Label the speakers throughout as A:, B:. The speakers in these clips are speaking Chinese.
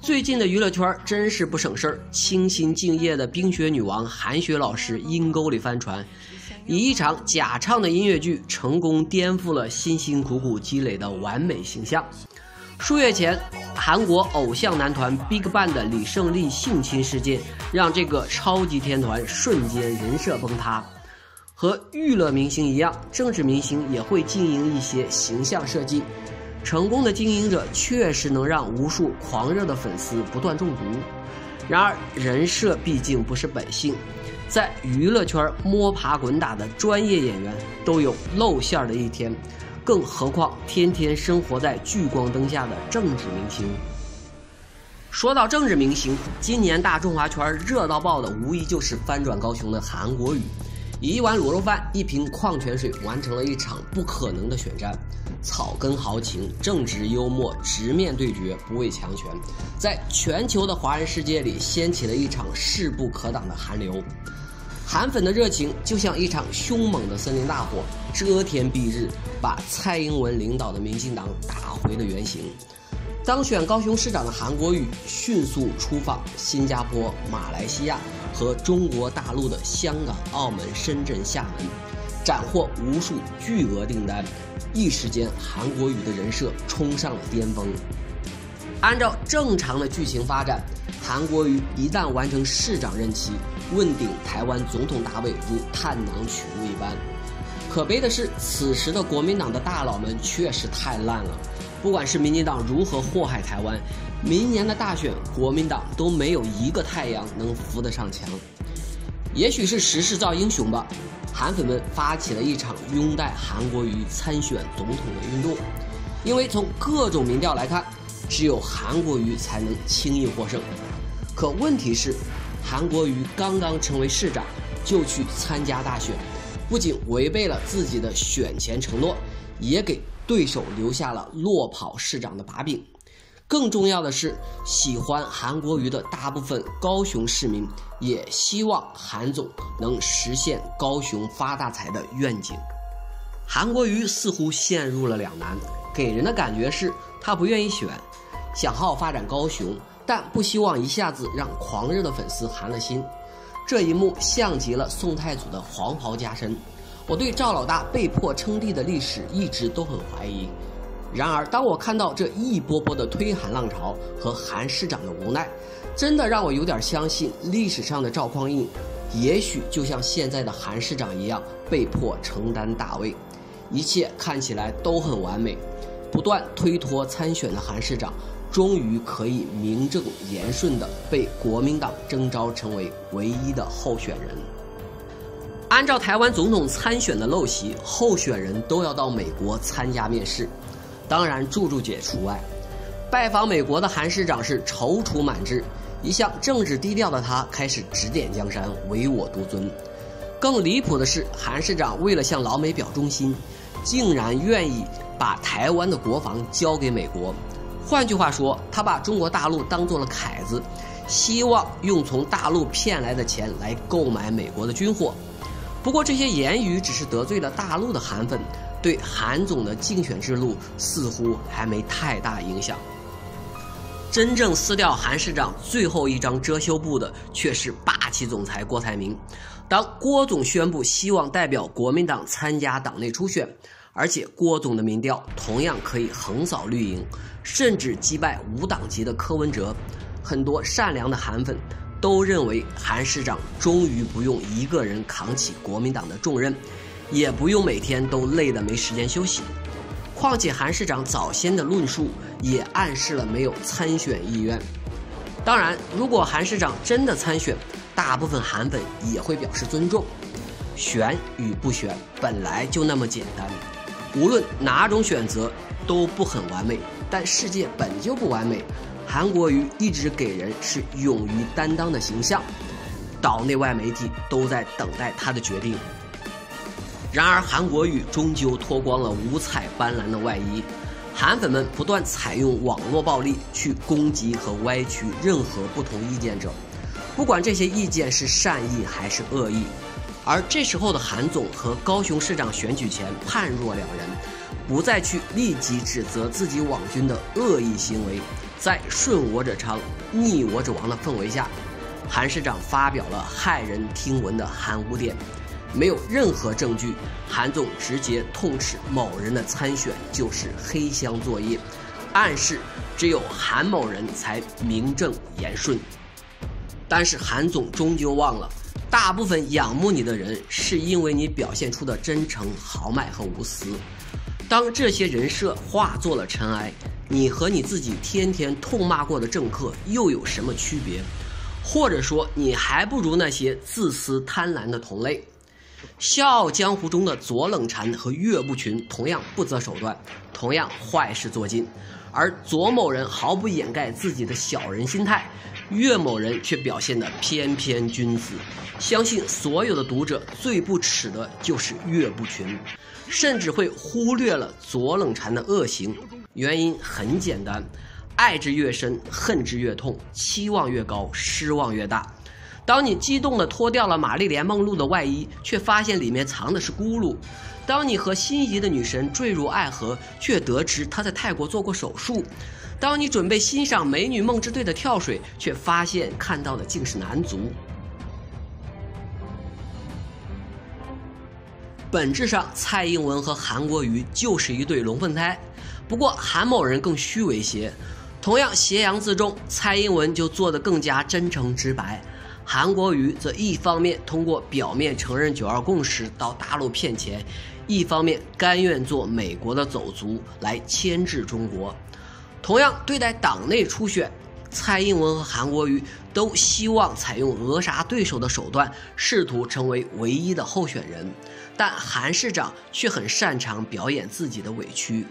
A: 最近的娱乐圈真是不省事儿，清新敬业的冰雪女王韩雪老师阴沟里翻船，以一场假唱的音乐剧成功颠覆了辛辛苦苦积累的完美形象。数月前，韩国偶像男团 BigBang 的李胜利性侵事件，让这个超级天团瞬间人设崩塌。和娱乐明星一样，政治明星也会经营一些形象设计。成功的经营者确实能让无数狂热的粉丝不断中毒。然而，人设毕竟不是本性，在娱乐圈摸爬滚打的专业演员都有露馅的一天，更何况天天生活在聚光灯下的政治明星。说到政治明星，今年大中华圈热到爆的无疑就是翻转高雄的韩国瑜。以一碗卤肉饭、一瓶矿泉水，完成了一场不可能的选战。草根豪情、正直幽默，直面对决，不畏强权，在全球的华人世界里掀起了一场势不可挡的寒流。韩粉的热情就像一场凶猛的森林大火，遮天蔽日，把蔡英文领导的民进党打回了原形。当选高雄市长的韩国瑜迅速出访新加坡、马来西亚和中国大陆的香港、澳门、深圳、厦门，斩获无数巨额订单。一时间，韩国瑜的人设冲上了巅峰。按照正常的剧情发展，韩国瑜一旦完成市长任期，问鼎台湾总统大位如探囊取物一般。可悲的是，此时的国民党的大佬们确实太烂了。不管是民进党如何祸害台湾，明年的大选，国民党都没有一个太阳能扶得上墙。也许是时势造英雄吧，韩粉们发起了一场拥戴韩国瑜参选总统的运动。因为从各种民调来看，只有韩国瑜才能轻易获胜。可问题是，韩国瑜刚刚成为市长，就去参加大选，不仅违背了自己的选前承诺，也给。对手留下了落跑市长的把柄，更重要的是，喜欢韩国瑜的大部分高雄市民也希望韩总能实现高雄发大财的愿景。韩国瑜似乎陷入了两难，给人的感觉是他不愿意选，想好好发展高雄，但不希望一下子让狂热的粉丝寒了心。这一幕像极了宋太祖的黄袍加身。我对赵老大被迫称帝的历史一直都很怀疑，然而当我看到这一波波的推韩浪潮和韩市长的无奈，真的让我有点相信历史上的赵匡胤，也许就像现在的韩市长一样被迫承担大位，一切看起来都很完美，不断推脱参选的韩市长，终于可以名正言顺的被国民党征召成为唯一的候选人。按照台湾总统参选的陋习，候选人都要到美国参加面试，当然柱柱姐除外。拜访美国的韩市长是踌躇满志，一向政治低调的他开始指点江山，唯我独尊。更离谱的是，韩市长为了向老美表忠心，竟然愿意把台湾的国防交给美国。换句话说，他把中国大陆当做了凯子，希望用从大陆骗来的钱来购买美国的军火。不过这些言语只是得罪了大陆的韩粉，对韩总的竞选之路似乎还没太大影响。真正撕掉韩市长最后一张遮羞布的，却是霸气总裁郭台铭。当郭总宣布希望代表国民党参加党内初选，而且郭总的民调同样可以横扫绿营，甚至击败无党籍的柯文哲，很多善良的韩粉。都认为韩市长终于不用一个人扛起国民党的重任，也不用每天都累得没时间休息。况且韩市长早先的论述也暗示了没有参选意愿。当然，如果韩市长真的参选，大部分韩粉也会表示尊重。选与不选本来就那么简单，无论哪种选择都不很完美，但世界本就不完美。韩国瑜一直给人是勇于担当的形象，岛内外媒体都在等待他的决定。然而，韩国瑜终究脱光了五彩斑斓的外衣，韩粉们不断采用网络暴力去攻击和歪曲任何不同意见者，不管这些意见是善意还是恶意。而这时候的韩总和高雄市长选举前判若两人。不再去立即指责自己网军的恶意行为，在顺我者昌，逆我者亡的氛围下，韩市长发表了骇人听闻的韩污点。没有任何证据，韩总直接痛斥某人的参选就是黑箱作业，暗示只有韩某人才名正言顺。但是韩总终究忘了，大部分仰慕你的人是因为你表现出的真诚、豪迈和无私。当这些人设化作了尘埃，你和你自己天天痛骂过的政客又有什么区别？或者说，你还不如那些自私贪婪的同类。《笑傲江湖》中的左冷禅和岳不群同样不择手段，同样坏事做尽，而左某人毫不掩盖自己的小人心态，岳某人却表现得翩翩君子。相信所有的读者最不耻的就是岳不群，甚至会忽略了左冷禅的恶行。原因很简单，爱之越深，恨之越痛，期望越高，失望越大。当你激动地脱掉了玛丽莲梦露的外衣，却发现里面藏的是咕噜；当你和心仪的女神坠入爱河，却得知她在泰国做过手术；当你准备欣赏美女梦之队的跳水，却发现看到的竟是男足。本质上，蔡英文和韩国瑜就是一对龙凤胎，不过韩某人更虚伪些。同样挟洋自重，蔡英文就做得更加真诚直白。韩国瑜则一方面通过表面承认“九二共识”到大陆骗钱，一方面甘愿做美国的走卒来牵制中国。同样对待党内初选，蔡英文和韩国瑜都希望采用扼杀对手的手段，试图成为唯一的候选人。但韩市长却很擅长表演自己的委屈。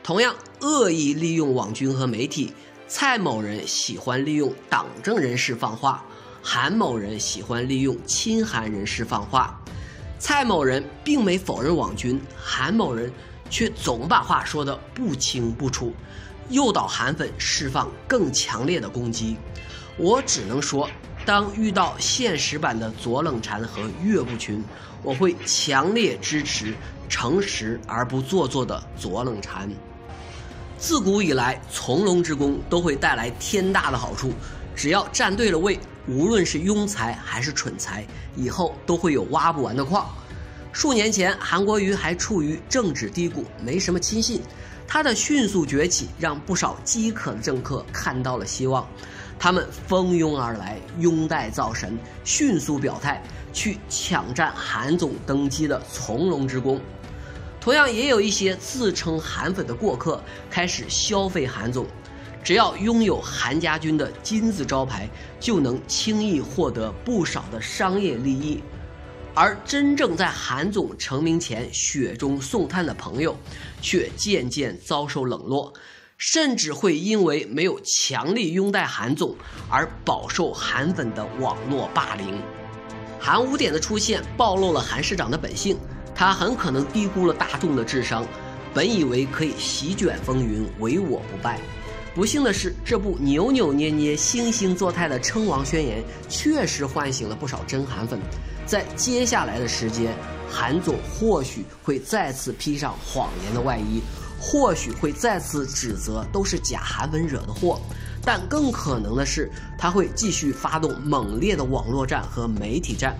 A: 同样恶意利用网军和媒体，蔡某人喜欢利用党政人士放话。韩某人喜欢利用亲韩人士放话，蔡某人并没否认网军，韩某人却总把话说得不清不楚，诱导韩粉释放更强烈的攻击。我只能说，当遇到现实版的左冷禅和岳不群，我会强烈支持诚实而不做作的左冷禅。自古以来，从龙之功都会带来天大的好处，只要站对了位。无论是庸才还是蠢才，以后都会有挖不完的矿。数年前，韩国瑜还处于政治低谷，没什么亲信。他的迅速崛起，让不少饥渴的政客看到了希望。他们蜂拥而来，拥戴造神，迅速表态，去抢占韩总登基的从容之功。同样，也有一些自称韩粉的过客，开始消费韩总。只要拥有韩家军的金字招牌，就能轻易获得不少的商业利益。而真正在韩总成名前雪中送炭的朋友，却渐渐遭受冷落，甚至会因为没有强力拥戴韩总而饱受韩粉的网络霸凌。韩污点的出现暴露了韩市长的本性，他很可能低估了大众的智商，本以为可以席卷风云，唯我不败。不幸的是，这部扭扭捏捏、惺惺作态的称王宣言，确实唤醒了不少真韩粉。在接下来的时间，韩总或许会再次披上谎言的外衣，或许会再次指责都是假韩粉惹的祸，但更可能的是，他会继续发动猛烈的网络战和媒体战，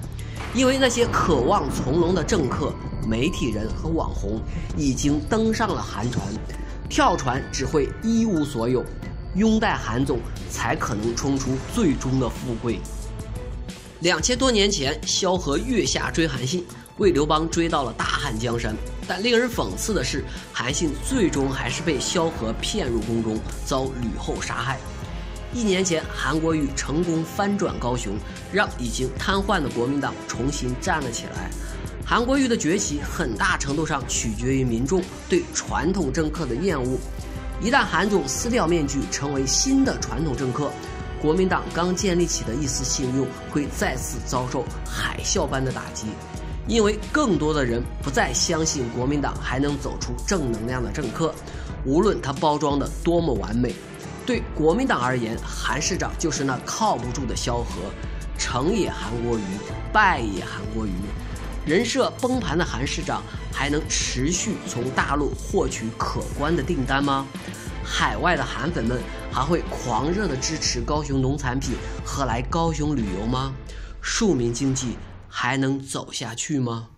A: 因为那些渴望从龙的政客、媒体人和网红已经登上了韩船。跳船只会一无所有，拥戴韩总才可能冲出最终的富贵。两千多年前，萧何月下追韩信，为刘邦追到了大汉江山。但令人讽刺的是，韩信最终还是被萧何骗入宫中，遭吕后杀害。一年前，韩国瑜成功翻转高雄，让已经瘫痪的国民党重新站了起来。韩国瑜的崛起很大程度上取决于民众对传统政客的厌恶。一旦韩总撕掉面具，成为新的传统政客，国民党刚建立起的一丝信用会再次遭受海啸般的打击，因为更多的人不再相信国民党还能走出正能量的政客，无论他包装的多么完美。对国民党而言，韩市长就是那靠不住的萧何，成也韩国瑜，败也韩国瑜。人设崩盘的韩市长还能持续从大陆获取可观的订单吗？海外的韩粉们还会狂热的支持高雄农产品和来高雄旅游吗？庶民经济还能走下去吗？